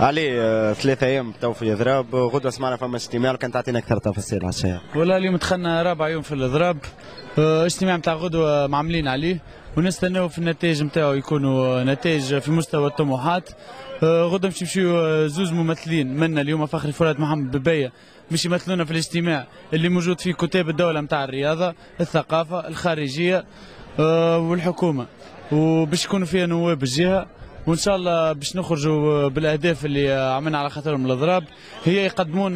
علي ثلاثة أيام تو في إضراب غدوة سمعنا فما اجتماع كان تعطينا أكثر تفاصيل على الشيء والله اليوم دخلنا رابع يوم في الاضراب آه، اجتماع نتاع غدوه معملين عليه ونستناو في النتائج نتاعو يكونوا نتائج في مستوى الطموحات غدوه باش يمشيو زوز ممثلين منا اليوم فخري فراد محمد ببية باش يمثلونا في الاجتماع اللي موجود فيه كتاب الدولة نتاع الرياضه الثقافه الخارجيه آه، والحكومة وباش يكونوا فيها نواب الجهه وإن شاء الله باش نخرجوا بالأهداف اللي عملنا على خاطرهم الأضراب. هي يقدمون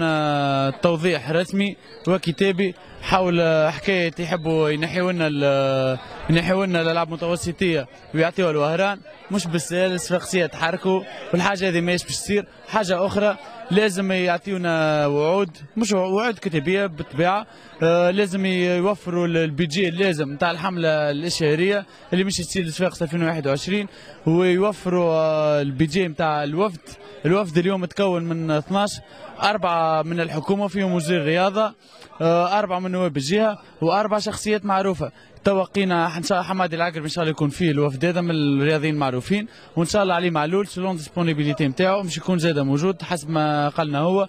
توضيح رسمي وكتابي حول حكاية يحبوا ينحيوا لنا ينحيوا لنا الألعاب المتوسطية ويعطيوها الوهران. مش بالسهل الصفاقسيه تحركوا. والحاجة هذه ماهيش باش تصير. حاجة أخرى لازم يعطيونا وعود. مش وعود كتابية بالطبيعة. آه لازم يوفروا البيجي اللازم نتاع الحملة الإشهارية اللي مش تصير لصفاقس 2021 ويوفروا آه البيجي نتاع الوفد. الوفد اليوم تكون من 12 أربعة من الحكومة فيهم وزير الرياضة آه، أربعة من نواب الجهة وأربع شخصيات معروفة. توقينا إن شاء الله حمادي العقرب إن شاء الله يكون فيه الوفد هذا من الرياضيين المعروفين وإن شاء الله علي معلول سلون ديسبونيبيليتي نتاعو مش يكون زاد موجود حسب ما قالنا هو.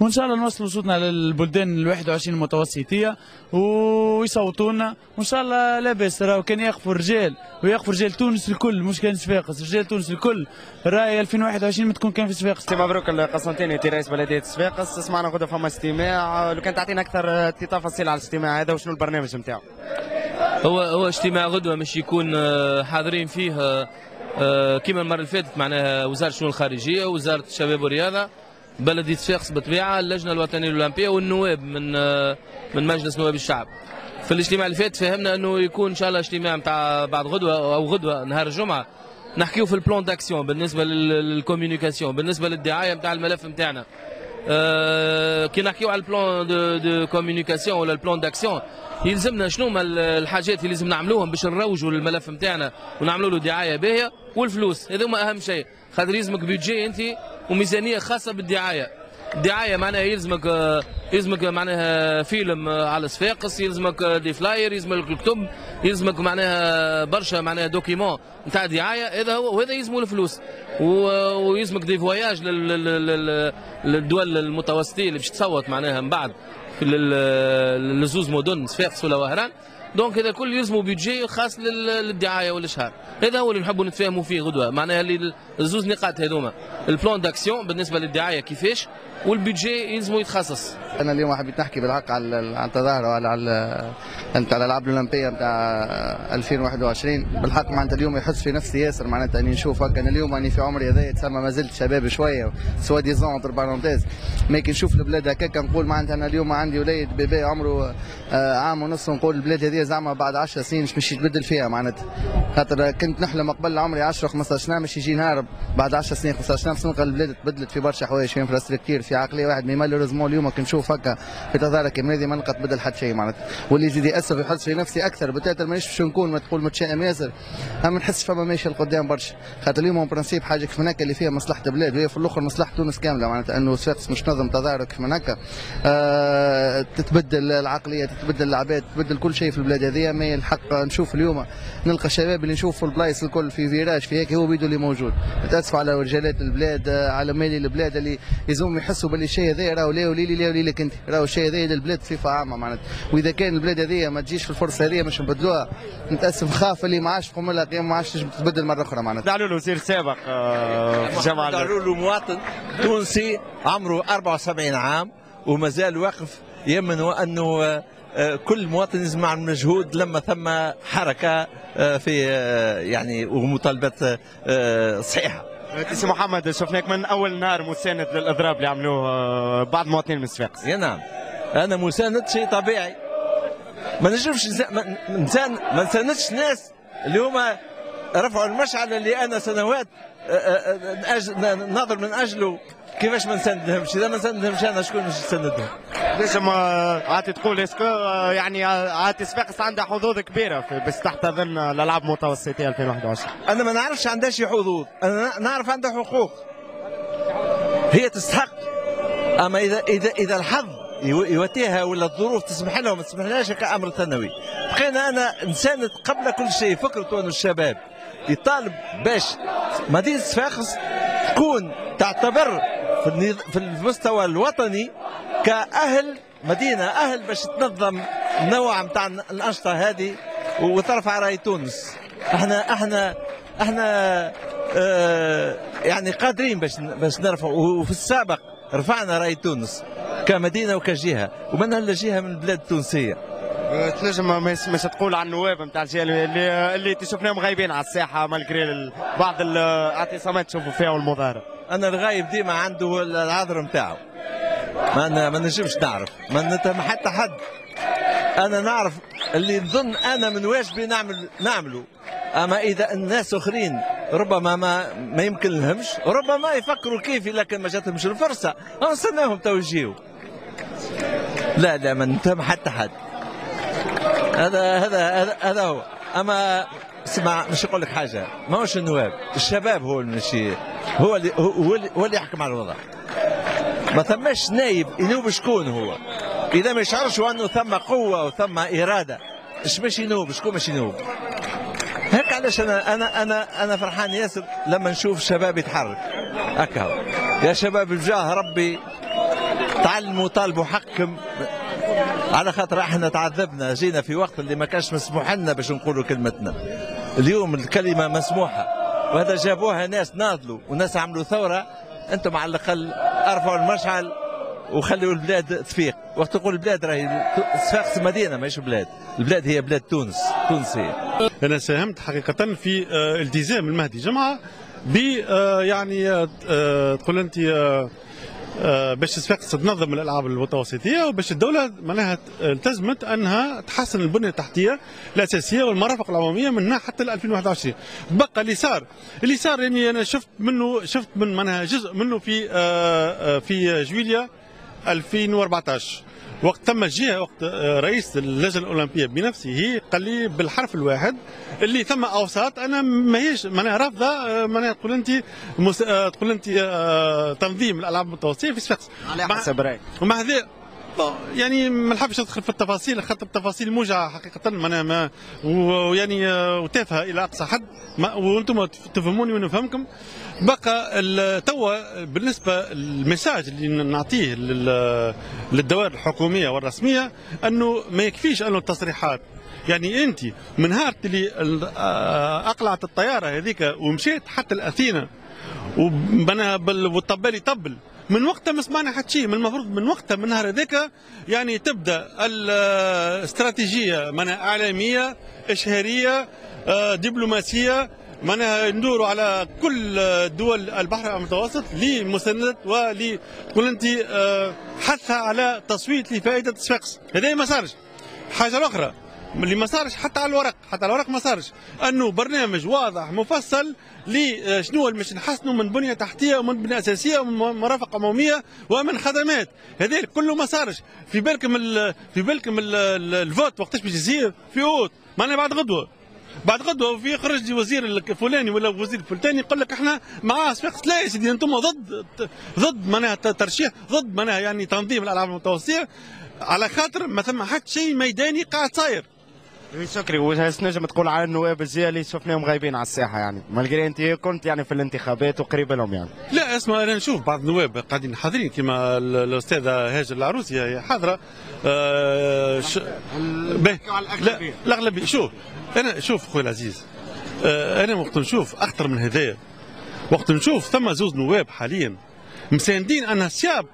وإن شاء الله نوصلوا صوتنا للبلدان ال 21 المتوسطية ويصوتوا لنا وإن شاء الله لا بأس راهو كان يقفوا رجال ويقفوا رجال تونس الكل مش كان صفاقس رجال تونس الكل. راهي 2021 ما تكون كان في صفاقس سي مبروك القسنطيني انت رئيس بلدية صفاقس سمعنا غدوه فما اجتماع لو كان تعطينا أكثر تفاصيل على الاجتماع هذا وشنو البرنامج نتاعو؟ هو هو اجتماع غدوة مش يكون آه، حاضرين فيه آه، آه، كما المرة اللي فاتت معناها وزارة الشؤون الخارجية وزارة الشباب والرياضة بلديه صفاقس بالطبيعه اللجنة الوطنية الاولمبيه والنواب من آه، من مجلس نواب الشعب. في الاجتماع اللي فات فهمنا إنه يكون إن شاء الله اجتماع نتاع بعد غدوة أو غدوة نهار الجمعة. نحكيو في ال plan d'action بالنسبة لل- لل communication بالنسبة للدعاية نتاع الملف نتاعنا آه، كي نحكيو على ال plan de, de communication ولا ال plan d'action يلزمنا شنو هما ال- الحاجات اللي لازم نعملوهم باش نروجوا للملف نتاعنا ونعملوا له دعاية باهية والفلوس. هذا هما أهم شيء. خاطر يلزمك budget أنت وميزانية خاصة بالدعاية. الدعاية معناها يلزمك يلزمك معناها فيلم على صفاقس يلزمك des flyers يلزمك الكتب يلزمك معناها برشا معناها documents. نتاع دعاية هذا هو وهذا يلزموا الفلوس. ويلزمك des voyages لل- لل- لل- للدول المتوسطيه اللي باش تصوت معناها من بعد. للزوز مدن صفاقس ولا وهران. donc هذا الكل يلزموا budget خاص لل- للدعاية والإشهار. هذا هو اللي نحبوا نتفاهموا فيه غدوة. معناها اللي الزوز نقاط هذوما. ال plan d'action بالنسبة للدعاية كيفاش؟ وال budget يلزموا يتخصص. أنا اليوم حبيت نحكي بالحق على على التظاهرة وعلى على نتاع الألعاب الأولمبية نتاع 2021 بالحق معناتها اليوم يحس في نفسي ياسر معناتها إني نشوف. هكا أنا اليوم أني في عمري هذا تسمى ما زلت شباب شوية. soi-disant entre parenthèses mais كي نشوف البلاد هكاك نقول معناتها أنا اليوم عندي وليد bébé عمره آه، عام ونص نقول البلاد هذه زعما بعد 10 سنين باش يتبدل فيها معناتها. خاطر كنت نحلم قبل عمري 10 15 سنه مش يجي نهار بعد 10 سنين 15 سنه باش نلقى البلاد تبدلت في برشا حوايج في infrastructure في عقلية واحد. mais malheureusement اليوم كي نشوف هكا في تظاهرة كيما هذه ما نلقى تبدل حتى شيء معناتها. واللي يزيد ياسر ويحس في نفسي أكثر بالتالي مانيش باش نكون ما تقول متشائم ياسر. أما نحس فما ماشي لقدام برشا. خاطر اليوم principe حاجة كيف هناك اللي فيها مصلحة البلاد وهي في الأخر مصلحة تونس كاملة معناتها أنه صفاقس مش نظم تظاهرة كيف هناك. آه تتبدل العقلية تتبدل العباد تتبدل كل شيء في البلاد هذه. ما الحق نشوف اليوم نلقى الشباب اللي نشوف في البلايص الكل في virage في هيك هو بيدو اللي موجود. نتاسف على رجالات البلاد آه، على مالي البلاد اللي يلزم يحسوا باللي الشيء هذا راهو لا وليلي لا وليلك انت. راهو الشيء هذا للبلاد بصفة عامة معناتها. وإذا كان البلاد هذه ما تجيش في الفرصة هذه باش نبدلوها نتأسف خاف اللي ما عادش تقوم لها قيام ما عادش تجم تتبدل مرة أخرى معناتها. دعوا له وزير سابق آه، في الجامعة داروا له مواطن تونسي عمره 74 عام وما زال واقف يمن وأنه آه، آه، كل مواطن لازم يعمل مجهود لما ثم حركة آه، في آه، يعني ومطالبات آه، صحيحة. سي محمد شفناك من أول نهار مساند للأضراب اللي عملوه آه، بعض المواطنين من صفاقس يا نعم. أنا مساند شيء طبيعي. ما نجمش ما نساندش ناس اللي هما رفعوا المشعل اللي أنا سنوات ناضل من أجله. كيفاش ما نساندهمش؟ إذا ما نساندهمش أنا شكون باش نساندهم لازم آه، عاد تقول est-ce que يعني عاد صفاقس عندها حظوظ كبيرة في بس تحتضن الألعاب المتوسطيه 2021 أنا ما نعرفش عندها شي حظوظ. أنا نعرف عندها حقوق. هي تستحق. أما اذا اذا إذا الحظ يو- يواتيها ولا الظروف تسمح لها وما تسمحلهاش كأمر ثانوي. بقينا أنا نساند قبل كل شيء. فكرته انه الشباب. يطالب باش مدينة صفاقس تكون تعتبر في المستوى الوطني كأهل مدينة أهل باش تنظم نوع متاع الأنشطة هذه وترفع راي تونس إحنا إحنا إحنا آه يعني قادرين باش باش نرفع. وفي السابق رفعنا راي تونس كمدينة وكجهة ومنها الجهة من البلاد التونسية. أه، تنجم مش, تقول عن النواب نتاع الجيل اللي اللي شفناهم غايبين على الساحة مالجري ال- بعض الاعتصامات تشوفوا فيها والمظاهره أنا الغايب ديما عنده العذر نتاعو ما ما نجمش نعرف. ما حتى حد. أنا نعرف اللي نظن أنا من واجبي نعمل نعمله. أما إذا الناس أخرين ربما ما ما يمكن لهمش ربما يفكروا كيفي لكن ما جاتهمش الفرصة. نستناهم توجيهوا لا لا ما نتهم حتى حد. هذا هذا هذا, هو. أما اسمع مش نقول لك حاجة. ما هوش النواب. الشباب هو المشي. هو اللي هو اللي, هو اللي يحكم على الوضع. ما ثماش نايب ينوب شكون هو. إذا ما يشعرش انه ثم قوة وثم إرادة. إش باش ينوب؟ شكون باش ينوب؟ هيك علاش أنا أنا أنا أنا فرحان ياسر لما نشوف الشباب يتحرك. هكا. يا شباب بجاه ربي تعلموا طالبوا حقكم. على خاطر إحنا تعذبنا جينا في وقت اللي ما كانش مسموح لنا باش نقولوا كلمتنا. اليوم الكلمة مسموحة وهذا جابوها ناس ناضلوا وناس عملوا ثورة أنتم على الأقل ارفعوا المشعل وخلوا البلاد تفيق. وقت تقول البلاد راهي صفاقس مدينة ماهيش بلاد. البلاد هي بلاد تونس تونسية. أنا ساهمت حقيقة في آه، التزام المهدي جمعة ب آه، يعني آه، تقول أنت باش صفاقس تنظم الألعاب المتوسطية وباش الدولة معناها التزمت أنها تحسن البنية التحتية الأساسية والمرافق العمومية من هنا حتى ل 2021 بقى اللي صار اللي صار يعني أنا شفت منه شفت من معناها جزء منه في آه، آه، في جويليا 2014 وقت تم جهة وقت آه، رئيس اللجنة الأولمبية بنفسه قال لي بالحرف الواحد اللي ثم اوساط أنا ماهيش معناها رافضة آه، معناها تقول أنت مس... آه، تقول أنت تنظيم الألعاب المتوسطيه في صفاقس على حسب رأيك. ومع bon، يعني ما نحبش ندخل في التفاصيل خاطر التفاصيل موجعة حقيقة معناها ما ويعني وتافهه إلى أقصى حد. وأنتم تفهموني ونفهمكم بقى توا بالنسبة المساج اللي نعطيه لل- للدوائر الحكومية والرسمية أنه ما يكفيش أنه التصريحات. يعني أنت من نهار اللي ال- آه، أقلعت الطيارة هذيك ومشيت حتى الأثينا وبنا بال- والطبال يطبل. من وقتها ما سمعنا حتى شيء. من المفروض من وقتها من نهار هذاك يعني تبدأ الاستراتيجية معناها إعلامية إشهارية آه، دبلوماسية معناها ندوروا على كل دول البحر المتوسط لمساندة انت آه، حثها على تصويت لفائدة صفاقس هذا ما صارش حاجة أخرى. اللي ما صارش حتى على الورق حتى على الورق ما صارش. أنه برنامج واضح مفصل لشنو اللي باش نحسنوا من بنية تحتية ومن بنية أساسية ومن مرافق عموميه ومن خدمات. هذا كله ما صارش. في بالكم ال في بالكم ال- ال- الفوت وقتاش باش يصير؟ في أوت. معناها بعد غدوة. بعد غدوة في خرج لي وزير الفلاني ولا وزير الفلاني يقول لك إحنا مع صفاقس لا يا سيدي أنتم ضد ضد معناها ترشيح ضد معناها يعني تنظيم الألعاب المتوسطيه على خاطر ما ثم حتى شيء ميداني قاعد صاير. شكري وش نجم تقول على النواب الجايه اللي شفناهم غايبين على الساحة يعني. مالجري أنت كنت يعني في الانتخابات وقريب لهم يعني. لا اسمع أنا نشوف بعض النواب قاعدين حاضرين كما ال- الأستاذة هاجر العروسي هي حاضرة. آه ش... لا الأغلبية. شوف أنا شوف خويا العزيز. آه أنا وقت نشوف أخطر من هدايا وقت نشوف ثم زوز نواب حاليا مساندين أنها سياب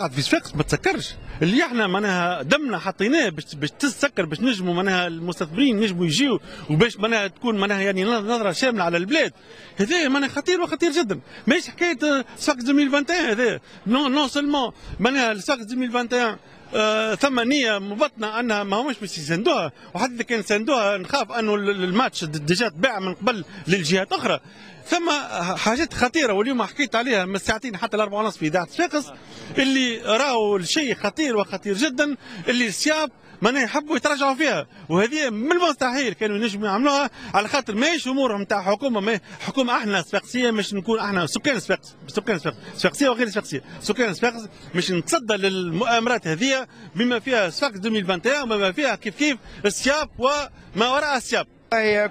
تقعد في صفاقس ما تسكرش. اللي إحنا معناها دمنا حطيناه باش باش تسكر باش نجموا معناها المستثمرين ينجموا يجيوا وباش معناها تكون معناها يعني نظرة شاملة على البلاد. هذا معناها خطير وخطير جدا. ماهيش حكاية صفاقس 2021 هذا. non non seulement معناها صفاقس 2021 آه ثم نية مبطنة أنها ما همش باش يساندوها. وحتى كان ساندوها نخاف أنه ال- الماتش déjà تباع من قبل للجهات أخرى. ثم حاجات خطيرة واليوم حكيت عليها من الساعتين حتى الأربعة ونص في إذاعة اللي راهو الشيء خطير وخطير جدا اللي السياب ما يحبوا يتراجعوا فيها. وهذه من المستحيل كانوا ينجموا يعملوها على خاطر ماهيش أمور نتاع حكومة ما حكومة إحنا صفاقسيه مش نكون إحنا سكان صفاقس سكان صفاقس صفاقسيه وغير صفاقسيه سكان صفاقس مش نتصدى للمؤامرات هذه بما فيها صفاقس 2021 وبما فيها كيف كيف السياب وما وراء السياب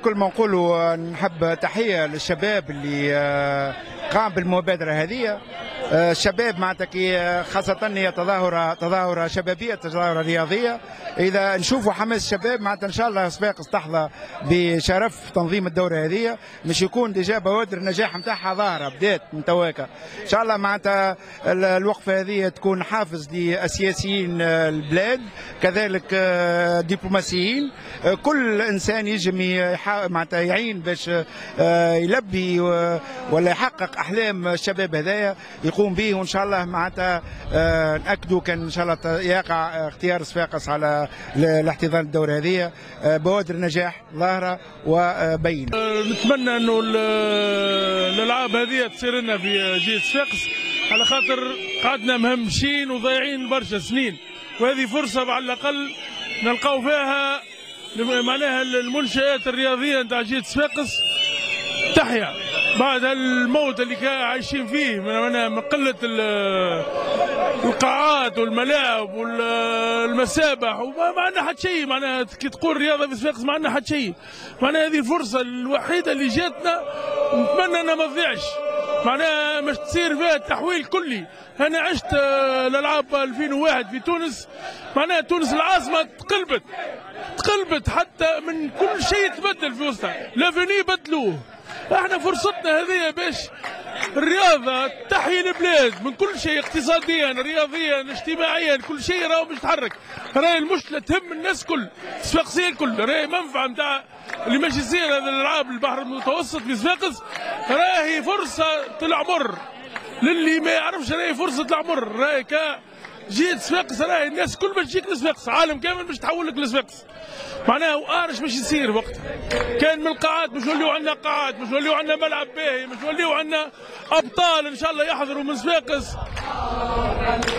كل ما نقولوا نحب تحية للشباب اللي آه، قام بالمبادرة هذه. آه، الشباب معناتها آه، خاصة هي تظاهرة تظاهرة شبابية تظاهرة رياضية. إذا نشوفوا حماس الشباب معناتها إن شاء الله صفاقس تحظى بشرف تنظيم الدورة هذه. مش يكون ديجا بوادر النجاح نتاعها ظاهرة بدات من تواكا. إن شاء الله معناتها ال- الوقفة هذه تكون حافز للسياسيين آه، البلاد كذلك دبلوماسيين كل إنسان يجم معناتها يعين باش آه، يلبي ولا يحقق أحلام الشباب هذايا يقوم به وإن شاء الله معناتها آه، ناكدوا كان إن شاء الله يقع اختيار صفاقس على الاحتضان الدوره هذه آه، بوادر نجاح ظاهرة وبينه نتمنى إنه ال- الألعاب هذه تصير لنا في جهة صفاقس على خاطر قعدنا مهمشين وضايعين برشا سنين وهذه فرصة على الأقل نلقاو فيها معناها المنشآت الرياضية نتاع جهه صفاقس تحيا. بعد الموت اللي كان عايشين فيه من من- قلة ال- القاعات والملاعب والمسابح وما ما عندنا حد شيء. معناها كي تقول رياضة في صفاقس ما عندنا حد شيء. معناها هذه الفرصة الوحيدة اللي جاتنا نتمنى إنها ما تضيعش. معناها مش تصير فيها تحويل كلي. أنا عشت الألعاب 2001 في تونس. معناها تونس العاصمة تقلبت. تقلبت حتى من كل شيء تبدل في وسطها. لافيني بدلوه إحنا فرصتنا هذه باش الرياضة تحيي البلاد من كل شيء اقتصاديا رياضيا اجتماعيا كل شيء راهو مش يتحرك راهي المشكلة تهم الناس كل صفاقسية الكل. راهي منفعة نتاع اللي ماشي يصير هذا الألعاب البحر المتوسط في صفاقس راهي فرصة العمر. للي ما يعرفش راهي فرصة العمر راهي جيت صفاقس راهي الناس كل ما تجيك لصفاقس عالم كامل باش تحول لك لصفاقس معناها وآرش باش يصير وقتها كان من القاعات مش وليو عندنا قاعات مش وليو عندنا ملعب باهي مش وليو عندنا أبطال إن شاء الله يحضروا من صفاقس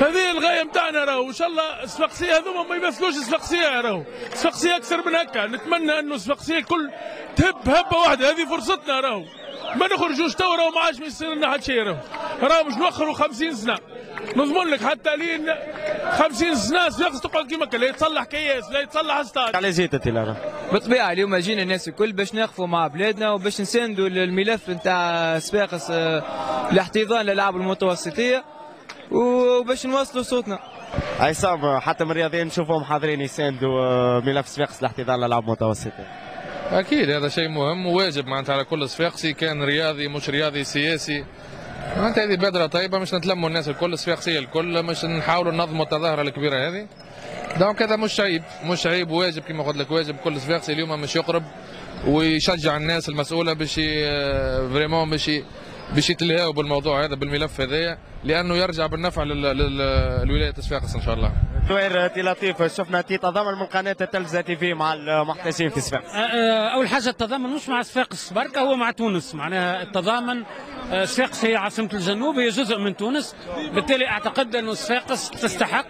هذه الغاية نتاعنا راهو. إن شاء الله الصفاقسيه هذوما ما يمثلوش الصفاقسيه راهو. الصفاقسيه أكثر من هكا. نتمنى أنه الصفاقسيه الكل تهب هبة واحدة. هذه فرصتنا راهو. ما نخرجوش تو راهو ما عادش ما يصير لنا حد شيء راهو. راهو مش نوخروا 50 سنة. نضمن لك حتى لين 50 سنة صفاقس تقعد كيما كان لا يتصلح كياس لا يتصلح استاد على زيت أنت لا بالطبيعة اليوم جينا الناس الكل باش نقفوا مع بلادنا وباش نساندوا الملف نتاع صفاقس آه، لاحتضان الالعاب المتوسطيه وباش نوصلوا صوتنا. عصام حتى من الرياضيين نشوفهم حاضرين يساندوا آه، ملف صفاقس لاحتضان الالعاب المتوسطة. أكيد هذا شيء مهم وواجب معناتها على كل صفاقسي كان رياضي مش رياضي سياسي. معناتها هذه بادره طيبة مش نتلموا الناس الكل الصفاقسيه الكل مش نحاولوا ننظموا التظاهرة الكبيرة هذه. donc هذا مش عيب مش عيب واجب كما قلت لك واجب كل صفاقسي اليوم مش يقرب ويشجع الناس المسؤولة باش vraiment باش باش يتلهاوا بالموضوع هذا بالملف هذايا لأنه يرجع بالنفع لل- لل- للولاية صفاقس إن شاء الله. دوير تي لطيف شفنا تضامن من قناة التلفزه تي في مع المحتسين في صفاقس أول حاجة التضامن مش مع صفاقس بركه هو مع تونس. معناها التضامن صفاقس هي عاصمة الجنوب هي جزء من تونس. بالتالي أعتقد انه صفاقس تستحق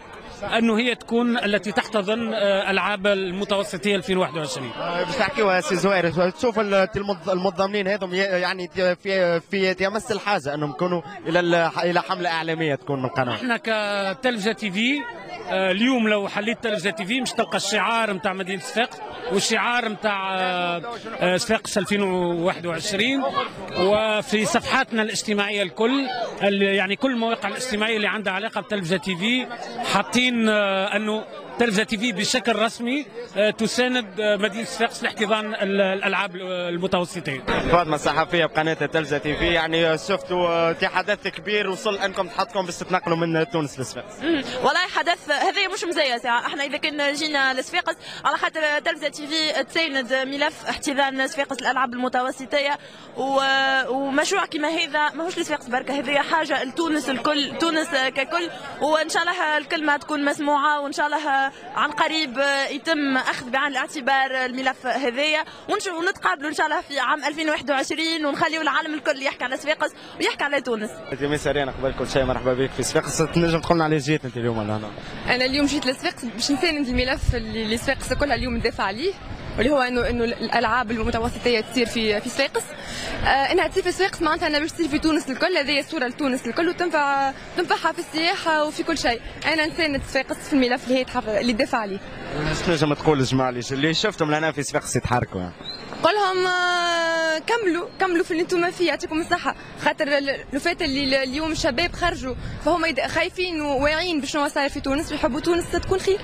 أنه هي تكون التي تحتضن ألعاب المتوسطية 2021 باش تحكيوا سي زوير تشوف ال- المض- المنظمين هذم يعني في في يمس الحاجة أنهم يكونوا إلى ال- إلى حملة إعلامية تكون من القناه إحنا كتلفزه تي في اليوم لو حليت تلفزة تي في مش تلقى الشعار نتاع مدينة صفاقس والشعار نتاع آه، آه، صفاقس 2021 وفي صفحاتنا الاجتماعية الكل ال- يعني كل المواقع الاجتماعية اللي عندها علاقة بتلفزة تي في حاطين آه، أنه تلفزة تي في بشكل رسمي آه، تساند مدينه صفاقس لاحتضان ال- الألعاب المتوسطيه فاطمة الصحفية بقناة التلفزة تي في يعني شفتوا تي حدث كبير وصل أنكم تحطكم باش تتنقلوا من تونس لصفاقس. والله حدث هذا مش مزية ساعة إحنا إذا كان جينا لصفاقس على خاطر تلفزة تي في تساند ملف احتضان صفاقس الألعاب المتوسطية و... ومشروع كما هذا ماهوش لصفاقس بركة هذه حاجة لتونس الكل تونس ككل. وإن شاء الله الكلمة تكون مسموعة وإن شاء الله عن قريب يتم أخذ بعين الاعتبار الملف هذايا ونشوف ونتقابلوا إن شاء الله في عام 2021 ونخليوا العالم الكل يحكي على صفاقس ويحكي على تونس. أنت ميسارين قبل كل شيء مرحبا بك في صفاقس تنجم تقول لنا على جيت أنت اليوم ولا هنا أنا اليوم جيت لصفاقس باش نساند الملف اللي اللي صفاقس كلها اليوم ندافع عليه. واللي هو انه إنه الألعاب المتوسطية تصير في في صفاقس آه إنها تصير في صفاقس معناتها إنها باش تصير في تونس الكل. هذه صوره لتونس الكل وتنفع تنفعها في السياحة وفي كل شيء. أنا نساند صفاقس في الملف اللي هي. اللي تدافع عليه تنجم تقول الجماعه اللي شفتهم لنا في صفاقس يتحركوا. يعني. قول لهم آه، كملوا كملوا في اللي أنتم فيه يعطيكم الصحة. خاطر ال- لو فات اللي اليوم الشباب خرجوا فهم خايفين وواعيين بشنو صاير في تونس ويحبوا تونس تكون خير.